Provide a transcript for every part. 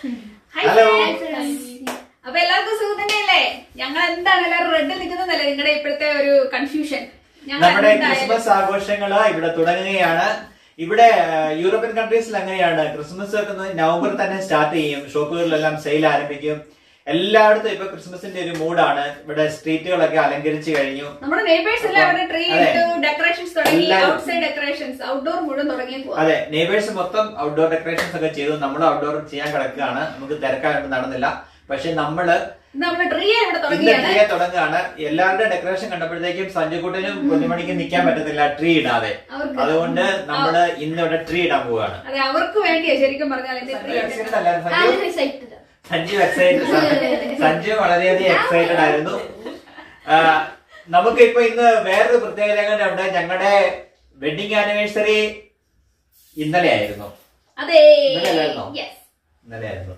Hi hello. അപ്പൊ എല്ലാവർക്കും സുഖം തന്നെയല്ലേ? ഞങ്ങൾ എന്താണ് എല്ലാവരും റെഡ് നിൽക്കുന്നതല്ലേ? നിങ്ങളുടെ ഇപ്പോഴത്തെ ഒരു കൺഫ്യൂഷൻ നമ്മുടെ ക്രിസ്മസ് ആഘോഷങ്ങൾ ഇവിടെ തുടങ്ങുകയാണ്. ഇവിടെ യൂറോപ്യൻ കൺട്രീസിൽ അങ്ങനെയാണ്. ക്രിസ്മസ് ഒക്കെ നവംബർ തന്നെ സ്റ്റാർട്ട് ചെയ്യും. ഷോപ്പുകളിലെല്ലാം സെയിൽ ആരംഭിക്കും. എല്ലായിടത്തും ഇപ്പൊ ക്രിസ്മസിന്റെ ഒരു മൂഡാണ്. ഇവിടെ സ്ട്രീറ്റുകളൊക്കെ അലങ്കരിച്ചു കഴിഞ്ഞു. നമ്മുടെ നെയ്ബേഴ്സ് എല്ലാം ട്രീ ഡെക്കറേഷൻസ് തുടങ്ങി ഔട്ട്സൈഡ് ഡെക്കറേഷൻസ് ഔട്ട്ഡോർ മുഴുവൻ തുടങ്ങി പോവാ. അതെ നെയ്ബേഴ്സ് മൊത്തം ഔട്ട്ഡോർ ഡെക്കറേഷൻസ് ഒക്കെ ചെയ്തു. നമ്മൾ ഔട്ട്ഡോർ ചെയ്യാൻ കിടക്കുകയാണ്. നമുക്ക് തിരക്കായിട്ട് നടന്നില്ല. പക്ഷെ നമ്മൾ തുടങ്ങുകയാണ്. എല്ലാവരുടെ ഡെക്കറേഷൻ കണ്ടപ്പോഴത്തേക്കും സഞ്ജുക്കുട്ടനും കുഞ്ഞുമണിക്ക് നിൽക്കാൻ പറ്റത്തില്ല ട്രീ ഇടാതെ. അതുകൊണ്ട് നമ്മൾ ഇന്ന് ഇവിടെ ട്രീ ഇടാൻ പോവുകയാണ് അവർക്ക് വേണ്ടിയാ ശരിക്കും പറഞ്ഞാൽ ഇത് tree ഇടുന്നത്. Excited അല്ലായിരുന്നു സഞ്ജു? സഞ്ജു എക്സൈറ്റഡ് സഞ്ജു വളരെയധികം എക്സൈറ്റഡ് ആയിരുന്നു. നമുക്ക് ഇപ്പൊ ഇന്ന് വേറൊരു പ്രത്യേകത ഉണ്ട് ഞങ്ങളുടെ വെഡിങ് ആനിവേഴ്സറി ഇന്നലെ ആയിരുന്നു. അതെ. ഇന്നലെ ആയിരുന്നു.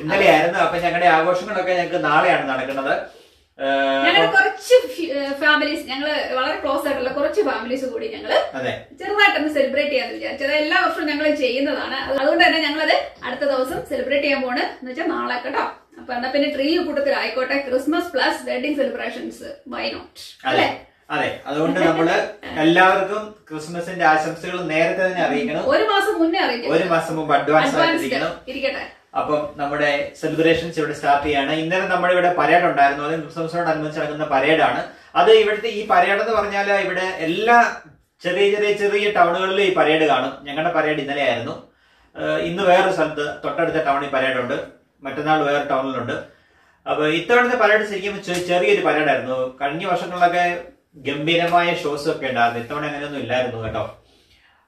ഇന്നലെ ആയിരുന്നു. അപ്പൊ ഞങ്ങളുടെ ആഘോഷങ്ങളൊക്കെ ഞങ്ങൾക്ക് നാളെയാണ് നടക്കുന്നത്. ഞങ്ങൾ കുറച്ച് ഫാമിലീസ് ഞങ്ങൾ വളരെ ക്ലോസ് ആയിട്ടുള്ള കുറച്ച് ഫാമിലീസ് കൂടി ഞങ്ങൾ അതെ. ചെറുതായിട്ടൊന്ന് സെലിബ്രേറ്റ് ചെയ്യാന്ന് വിചാരിച്ചത്. എല്ലാ വർഷവും ഞങ്ങൾ ചെയ്യുന്നതാണ്. അതുകൊണ്ട് തന്നെ ഞങ്ങളത് അടുത്ത ദിവസം സെലിബ്രേറ്റ് ചെയ്യാൻ പോണ് എന്ന് വെച്ചാൽ നാളെ കേട്ടോ. അപ്പൊ എന്നാ പിന്നെ ട്രീ കൂട്ടത്തിൽ ആയിക്കോട്ടെ Christmas plus wedding celebrations why not അല്ലേ? അതെ. അതുകൊണ്ട് നമ്മൾ എല്ലാവർക്കും ക്രിസ്മസിന്റെ ആശംസകൾ നേരത്തെ തന്നെ അറിയിക്കണം. ഒരു മാസം മുന്നേ അറിയിക്കണം ഒരു മാസം മുമ്പ് അഡ്വാൻസ് ആയിട്ട് ഇരിക്കട്ടെ. അപ്പം നമ്മുടെ സെലിബ്രേഷൻസ് ഇവിടെ സ്റ്റാർട്ട് ചെയ്യാണ്. ഇന്നലെ നമ്മുടെ ഇവിടെ പരേഡ് ഉണ്ടായിരുന്നു. അത് ക്രിസ്മസിനോടനുബന്ധിച്ച് നടക്കുന്ന പരേഡാണ് അത് ഇവിടുത്തെ ഈ പരേഡ് എന്ന് പറഞ്ഞാൽ ഇവിടെ എല്ലാ ചെറിയ ചെറിയ ചെറിയ ടൗണുകളിലും ഈ പരേഡ് കാണും. ഞങ്ങളുടെ പരേഡ് ഇന്നലെ ആയിരുന്നു ഇന്ന് വേറൊരു സ്ഥലത്ത് തൊട്ടടുത്ത ടൗണിൽ പരേഡ് ഉണ്ട്. മറ്റന്നാൾ വേറെ ടൗണിലുണ്ട് അപ്പൊ ഇത്തവണത്തെ പരേഡ് ശരിക്കും ചെറിയൊരു പരേഡായിരുന്നു കഴിഞ്ഞ വർഷങ്ങളിലൊക്കെ ഗംഭീരമായ ഷോസ് ഒക്കെ ഉണ്ടായിരുന്നു. ഇത്തവണ അങ്ങനെയൊന്നും ഇല്ലായിരുന്നു കേട്ടോ.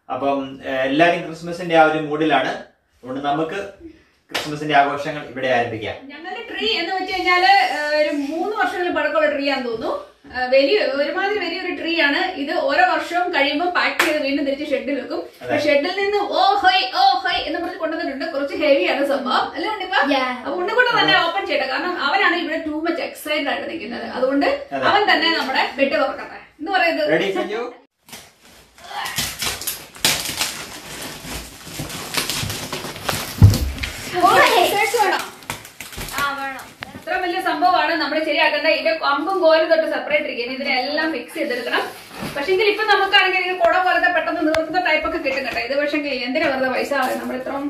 അപ്പം എല്ലാവരും ക്രിസ്മസിന്റെ ആ ഒരു മൂഡിലാണ് അതുകൊണ്ട് നമുക്ക് ക്രിസ്മസിന്റെ ആഘോഷങ്ങൾ ഇവിടെ ആരംഭിക്കാം. ഞങ്ങളുടെ ട്രീ എന്ന് വെച്ച് കഴിഞ്ഞാൽ ഒരു മൂന്ന് വർഷങ്ങളിൽ പഴക്കമുള്ള ട്രീ ആണെന്ന് തോന്നുന്നു വലിയ ഒരുമാതിരി വലിയൊരു ട്രീ ആണ് ഇത് ഓരോ വർഷവും കഴിയുമ്പോൾ പാക്ക് ചെയ്ത് വീണ്ടും തിരിച്ച് ഷെഡിൽ വെക്കും. ഷെഡിൽ നിന്ന് ഓ ഹൈ ഓ ഹൈ എന്ന് പറഞ്ഞ് കൊണ്ടുവന്നിട്ടുണ്ട്. കുറച്ച് ഹെവിയാണ് സംഭവം. അല്ലേ ഉണ്ണിപ്പ. അപ്പൊ ഉണ്ണിക്കൂടെ തന്നെ ഓപ്പൺ ചെയ്യട്ടെ. കാരണം അവനാണ് ഇവിടെ ടൂ മച്ച് എക്സൈറ്റഡ് ആയിട്ട് നിൽക്കുന്നത്. അതുകൊണ്ട് അവൻ തന്നെ നമ്മുടെ ബെഡ് തുറക്കട്ടെ. എന്ന് പറയുന്നത് റെഡി സഞ്ജു Scissors വേണോ അത്ര വലിയ സംഭവമാണ്. നമ്മൾ ശരിയാക്കേണ്ട. ഇതിന്റെ അമ്പും കോലും തൊട്ട് സെപ്പറേറ്റ് ഇരിക്കുന്നത് ഇതിനെല്ലാം ഫിക്സ് ചെയ്തെടുക്കണം. പക്ഷെങ്കിൽ ഇപ്പൊ നമുക്കാണെങ്കിൽ ഇങ്ങനെ കുട പോലത്തെ പെട്ടെന്ന് നിർത്തുന്ന ടൈപ്പ് ഒക്കെ കിട്ടും കേട്ടോ ഇത് പക്ഷെ എന്തിനാ വെറുതെ പൈസ ആവും നമ്മൾ ഇത്രയും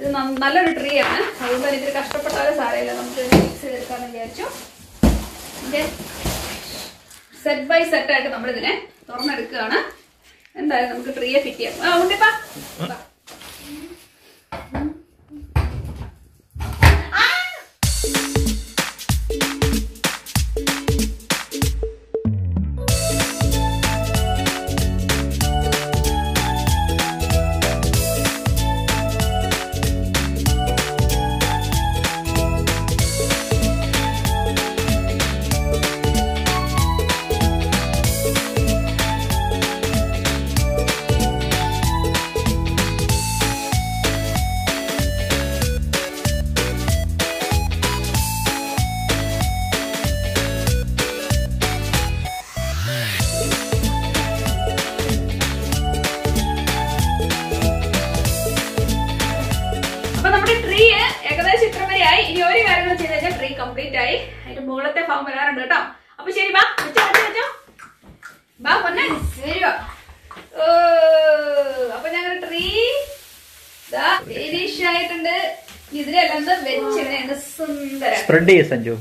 ഇത് നല്ലൊരു ട്രീ ആണ്. അതുകൊണ്ട് തന്നെ ഇതിൽ കഷ്ടപ്പെട്ടാലും സാരമില്ല. നമുക്ക് ഫിക്സ് ചെയ്തെടുക്കാന്ന് വിചാരിച്ചു. സെറ്റ് ബൈ സെറ്റ് ആയിട്ട് നമ്മൾ ഇതിനെ തുറന്നെടുക്കുകയാണ്. എന്തായാലും നമുക്ക് ട്രീയെ ഫിറ്റ് ചെയ്യാം. ആ ഉണ്ടിപ്പാ കംപ്ലീറ്റ് ആയി. അതിന്റെ മുകളത്തെ ഭാഗം വരാറുണ്ട് കേട്ടോ. അപ്പൊ ശരി വാ വെച്ചോ വെച്ചോ വെച്ചോ. വാ പൊന്നെ. വരുവോ ഓ അപ്പൊ ഞങ്ങളുടെ ട്രീ ഫിനിഷ് ആയിട്ടുണ്ട്. ഇതിലെല്ലാം വെച്ചിരുന്ന വെച്ച് ഇങ്ങനെ സുന്ദരം സ്പ്രെഡ് ചെയ്യ സഞ്ജു.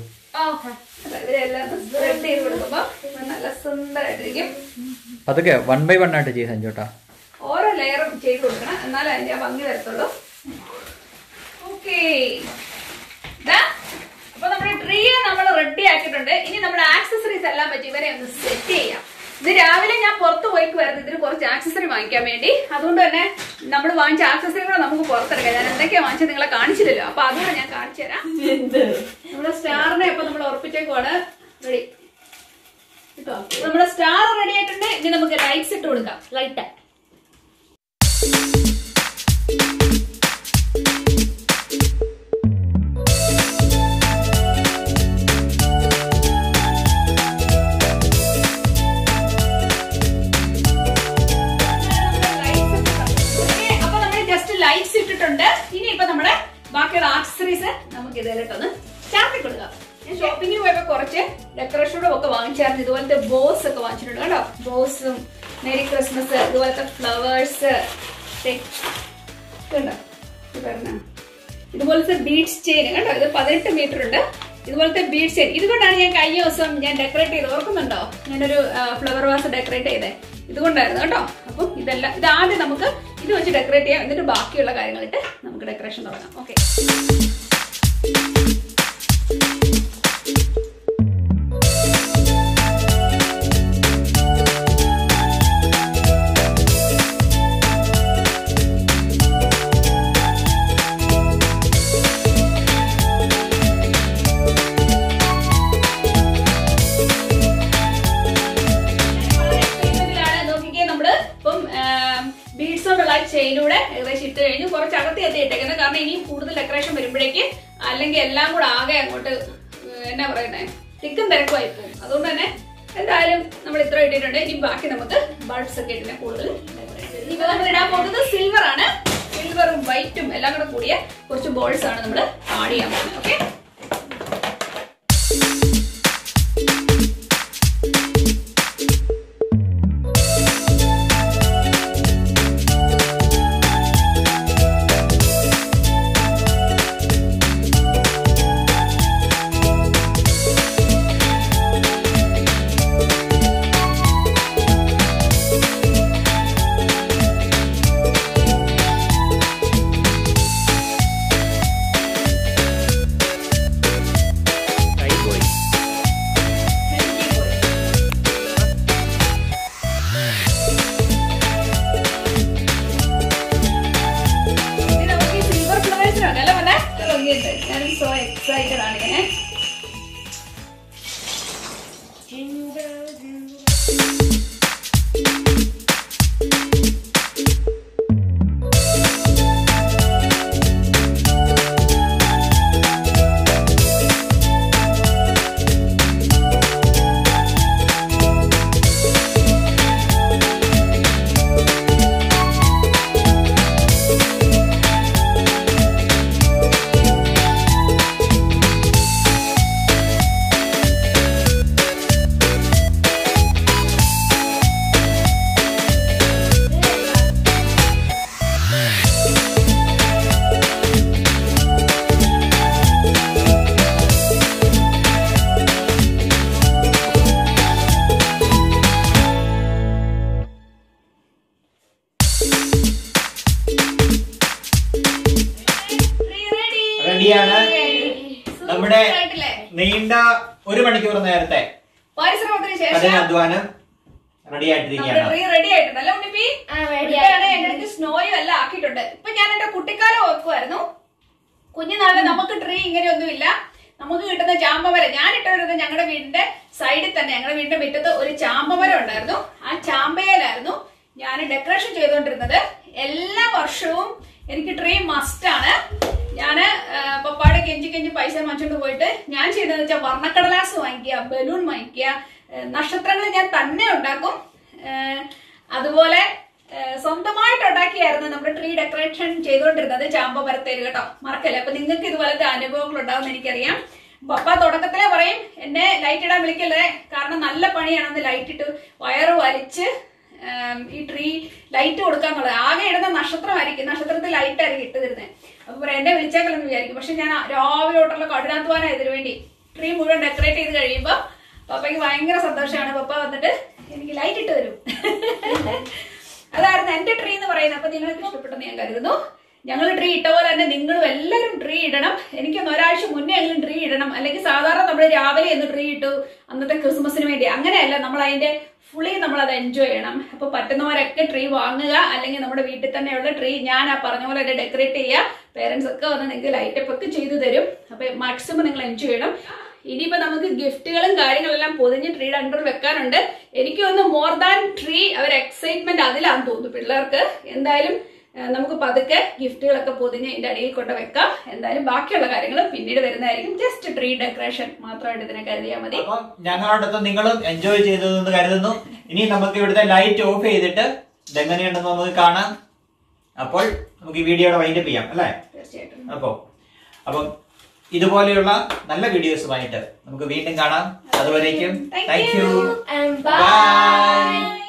ഇവരെല്ലാം സ്പ്രെഡ് ചെയ്ത് കൊടുക്കുമ്പോ നല്ല സുന്ദരമായിട്ടിരിക്കും അതൊക്കെ വൺ ബൈ വൺ ആയിട്ട് ചെയ്യ സഞ്ജു കേട്ടാ ഓരോ ലെയറും ചെയ്ത് കൊടുക്കണം. എന്നാലേ അതിന്റെ ഭംഗി വരത്തുള്ളൂ. ഓക്കേ. അപ്പൊ നമ്മുടെ ട്രീയെ നമ്മൾ റെഡി ആക്കിയിട്ടുണ്ട്. ഇനി നമ്മുടെ ആക്സസറീസ് എല്ലാം പറ്റി ഇവരെ ഒന്ന് സെറ്റ് ചെയ്യാം. ഇത് രാവിലെ ഞാൻ പുറത്ത് പോയിക്കുവായിരുന്നു. ഇതിന് കുറച്ച് ആക്സസറി വാങ്ങിക്കാൻ വേണ്ടി. അതുകൊണ്ട് തന്നെ നമ്മൾ വാങ്ങിച്ച ആക്സസറി കൂടെ നമുക്ക് പുറത്തെടുക്കാം ഞാൻ എന്തൊക്കെയാ വാങ്ങിച്ചത് നിങ്ങളെ കാണിച്ചില്ലല്ലോ. അപ്പൊ അതുകൊണ്ട് ഞാൻ കാണിച്ചു തരാം. നമ്മുടെ സ്റ്റാറിനെ ഇപ്പൊ നമ്മൾ ഉറപ്പിച്ചേക്കുവാണ്. റെഡി കേട്ടോ നമ്മുടെ സ്റ്റാർ റെഡി ആയിട്ടുണ്ട്. ഇനി നമുക്ക് ലൈറ്റ്സ് ഇട്ട് കൊടുക്കാം. ലൈറ്റ് വെച്ചിട്ടിട്ടുണ്ട് ഇനി നമ്മുടെ ബാക്കിയുള്ള ആക്സസറീസ് നമുക്ക് ഇതിലിട്ടൊന്ന് ചാർത്തി കൊടുക്കാം. ഞാൻ ഷോപ്പിങ്ങിന് പോയപ്പോ കുറച്ച് ഡെക്കറേഷനോടും ഒക്കെ വാങ്ങിച്ചായിരുന്നു. ഇതുപോലത്തെ ബോസ് ഒക്കെ വാങ്ങിച്ചിട്ടുണ്ട് കേട്ടോ. ബോസും മേരി ക്രിസ്മസ് ഇതുപോലത്തെ ഫ്ലവേഴ്സ് ഇതുപോലത്തെ ബീഡ്സ് ചെയിൻ കേട്ടോ. ഇത് പതിനെട്ട് മീറ്റർ ഉണ്ട്. ഇതുപോലത്തെ ബീഡ്സ് ഇതുകൊണ്ടാണ് ഞാൻ കഴിഞ്ഞ ദിവസം ഞാൻ ഡെക്കറേറ്റ് ചെയ്ത് ഓർക്കുന്നുണ്ടോ? ഞാനൊരു ഫ്ലവർ വാസ് ഡെക്കറേറ്റ് ചെയ്തേ. ഇതുകൊണ്ടായിരുന്നു കേട്ടോ. അപ്പം ഇതെല്ലാം ഇത് ആദ്യം നമുക്ക് ഇത് വെച്ച് ഡെക്കറേറ്റ് ചെയ്യാം. എന്നിട്ട് ബാക്കിയുള്ള കാര്യങ്ങളിട്ട് നമുക്ക് ഡെക്കറേഷൻ തുടങ്ങാം. ഓക്കെ ഇനിയും കൂടുതൽ ഡെക്കറേഷൻ വരുമ്പോഴേക്ക് അല്ലെങ്കിൽ എല്ലാം കൂടെ ആകെ അങ്ങോട്ട് എന്നാ പറയുന്നേ? തിക്കും തിരക്കുമായി പോകും. അതുകൊണ്ട് തന്നെ എന്തായാലും നമ്മൾ ഇത്ര ഇട്ടിട്ടുണ്ട്. ഇനി ബാക്കി നമുക്ക് ബൾബ്സ് ഒക്കെ കൂടുതൽ. ഇപ്പൊ നമ്മൾ ഇടാൻ പോകുന്നത് സിൽവർ ആണ്. സിൽവറും വൈറ്റും എല്ലാം കൂടെ കൂടിയ കുറച്ച് ബോൾസ് ആണ് നമ്മൾ ആഡ് ചെയ്യാൻ പോകുന്നത്. Okay get. I'm so excited again. റെഡിയാണ്. നമ്മുടെ? നീണ്ട ഒരു മണിക്കൂർ നേരത്തെ പരിശ്രമത്തിന് ശേഷം അധ്വാനം റെഡി ആയിട്ടിരിക്കുകയാണ് സ്നോയും എല്ലാം ആക്കിയിട്ടുണ്ട്. ഇപ്പൊ ഞാൻ എന്റെ കുട്ടിക്കാലം ഓർക്കുമായിരുന്നു കുഞ്ഞുനാളിൽ നമുക്ക് ട്രീ ഇങ്ങനെയൊന്നും ഇല്ല നമുക്ക് കിട്ടുന്ന ചാമ്പമരം ഞാൻ ഇട്ടുവരുന്നത് ഞങ്ങളുടെ വീടിന്റെ സൈഡിൽ തന്നെ. ഞങ്ങളുടെ വീടിന്റെ മുറ്റത്ത് ഒരു ചാമ്പമരം ഉണ്ടായിരുന്നു. ആ ചാമ്പയിലായിരുന്നു ഞാൻ ഡെക്കറേഷൻ ചെയ്തുകൊണ്ടിരുന്നത്. എല്ലാ വർഷവും എനിക്ക് ട്രീ മസ്റ്റ് ആ, പപ്പായുടെ കെഞ്ചി കെഞ്ചി പൈസ വാങ്ങിച്ചോണ്ട് പോയിട്ട് ഞാൻ ചെയ്തതെന്ന് വെച്ചാൽ വർണക്കടലാസ് വാങ്ങിക്കുക ബലൂൺ വാങ്ങിക്കുക നക്ഷത്രങ്ങൾ ഞാൻ തന്നെ ഉണ്ടാക്കും. അതുപോലെ സ്വന്തമായിട്ട് ഉണ്ടാക്കിയായിരുന്നു നമ്മുടെ ട്രീ ഡെക്കറേഷൻ ചെയ്തുകൊണ്ടിരുന്നത് ചാമ്പ മരത്തേര് കേട്ടോ. മറക്കല്ലേ? അപ്പൊ നിങ്ങൾക്ക് ഇതുപോലത്തെ അനുഭവങ്ങൾ ഉണ്ടാവും എനിക്കറിയാം. പപ്പ തുടക്കത്തിലേ പറയും എന്നെ ലൈറ്റ് ഇടാൻ വിളിക്കല്ലേ? കാരണം നല്ല പണിയാണെന്ന് ലൈറ്റ് ഇട്ട് വയറ് വലിച്ച് ഈ ട്രീ ലൈറ്റ് കൊടുക്കാന്നുള്ളത് ആകെ ഇടുന്ന നക്ഷത്രമായിരിക്കും. നക്ഷത്രത്തിൽ ലൈറ്റ് ആയിരിക്കും ഇട്ട് തരുന്നത് അപ്പൊ പറയാം എന്നെ വിളിച്ചേക്കലെന്ന് വിചാരിക്കും. പക്ഷെ ഞാൻ രാവിലെ തൊട്ടുള്ള കഠിനാധ്വാനം ഇതിനു വേണ്ടി ട്രീ മുഴുവൻ ഡെക്കറേറ്റ് ചെയ്ത് കഴിയുമ്പോൾ പപ്പയ്ക്ക് ഭയങ്കര സന്തോഷമാണ്. പപ്പ വന്നിട്ട് എനിക്ക് ലൈറ്റ് ഇട്ട് തരും. അതായിരുന്നു എന്റെ ട്രീ എന്ന് പറയുന്നത്. അപ്പൊ നിങ്ങൾക്ക് ഇഷ്ടപ്പെട്ടെന്ന് ഞാൻ കരുതുന്നു. ഞങ്ങൾ ട്രീ ഇട്ട പോലെ തന്നെ നിങ്ങളും എല്ലാവരും ട്രീ ഇടണം. എനിക്കൊന്ന് ഒരാഴ്ച മുന്നേ എങ്കിലും ട്രീ ഇടണം. അല്ലെങ്കിൽ സാധാരണ നമ്മൾ രാവിലെ എന്ന് ട്രീ ഇട്ടു അന്നത്തെ ക്രിസ്മസിന് വേണ്ടി. അങ്ങനെയല്ല നമ്മൾ അതിന്റെ ഫുള്ളി നമ്മൾ അത് എൻജോയ് ചെയ്യണം. അപ്പൊ പറ്റുന്നവരൊക്കെ ട്രീ വാങ്ങുക. അല്ലെങ്കിൽ നമ്മുടെ വീട്ടിൽ തന്നെയുള്ള ട്രീ ഞാൻ ആ പറഞ്ഞ പോലെ ഡെക്കറേറ്റ് ചെയ്യുക. പേരൻസ് ഒക്കെ വന്ന് നിങ്ങൾക്ക് ലൈറ്റപ്പ് ഒക്കെ ചെയ്തു തരും. അപ്പൊ മാക്സിമം നിങ്ങൾ എൻജോയ് ചെയ്യണം. ഇനിയിപ്പോ നമുക്ക് ഗിഫ്റ്റുകളും കാര്യങ്ങളെല്ലാം പൊതിഞ്ഞ് ട്രീയുടെ അണ്ടർ വെക്കാനുണ്ട്. എനിക്ക് തോന്നുന്നു മോർ ദാൻ ട്രീ അവർ എക്സൈറ്റ്മെന്റ് അതിലാന്ന് തോന്നുന്നു പിള്ളേർക്ക്. എന്തായാലും നമുക്ക് പതുക്കെ ഗിഫ്റ്റുകളൊക്കെ പൊതിഞ്ഞ് ഇതിന്റെ അടിയിൽ കൊണ്ട് വെക്കാം. എന്തായാലും ബാക്കിയുള്ള കാര്യങ്ങൾ പിന്നീട് വരുന്നതായിരിക്കും. ജസ്റ്റ് ട്രീ ഡെക്കറേഷൻ മാത്രമായിട്ട് ഇതിനെ കരുതിയാൽ മതി. ഞങ്ങളുടെ അടുത്ത് നിങ്ങളും എൻജോയ് ചെയ്തതെന്ന് കരുതുന്നു. ഇനി നമുക്ക് ഇവിടുത്തെ ലൈറ്റ് ഓഫ് ചെയ്തിട്ട് ഇതെങ്ങനെയുണ്ടെന്ന് നമുക്ക് കാണാം. അപ്പോൾ നമുക്ക് ഈ വീഡിയോയുടെ വൈൻഡപ്പ് ചെയ്യാം അല്ലേ? തീർച്ചയായിട്ടും. അപ്പോ അപ്പം ഇതുപോലെയുള്ള നല്ല വീഡിയോസുമായിട്ട് നമുക്ക് വീണ്ടും കാണാം. അതുവരേക്കും താങ്ക് യു ബൈ.